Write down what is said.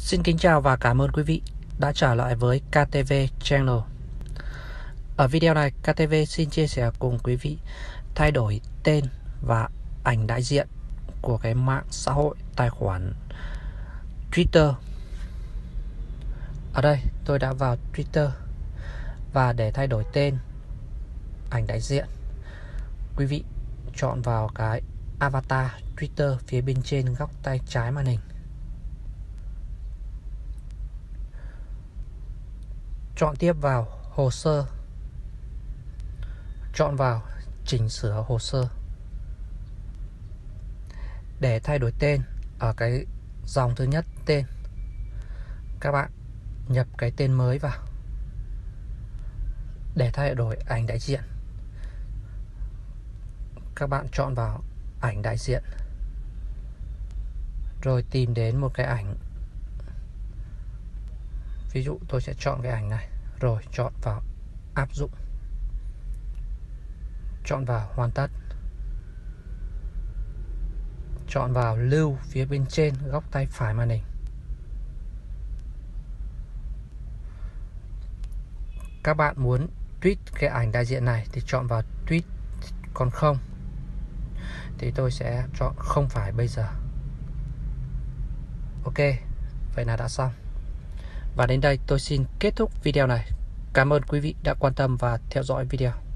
Xin kính chào và cảm ơn quý vị đã trở lại với KTV Channel. Ở video này, KTV xin chia sẻ cùng quý vị thay đổi tên và ảnh đại diện của cái mạng xã hội tài khoản Twitter. Ở đây tôi đã vào Twitter và để thay đổi tên ảnh đại diện quý vị chọn vào cái avatar Twitter phía bên trên góc tay trái màn hình chọn tiếp vào hồ sơ. Chọn vào chỉnh sửa hồ sơ. Để thay đổi tên ở cái dòng thứ nhất, tên. Các bạn nhập cái tên mới vào. Để thay đổi ảnh đại diện. Các bạn chọn vào ảnh đại diện. Rồi tìm đến một cái ảnh ví dụ tôi sẽ chọn cái ảnh này. Rồi, chọn vào áp dụng. Chọn vào hoàn tất chọn vào lưu phía bên trên góc tay phải màn hình. Các bạn muốn tweet cái ảnh đại diện này thì chọn vào tweet còn không? Thì tôi sẽ chọn không phải bây giờ. Ok, vậy là đã xong và đến đây tôi xin kết thúc video này. Cảm ơn quý vị đã quan tâm và theo dõi video.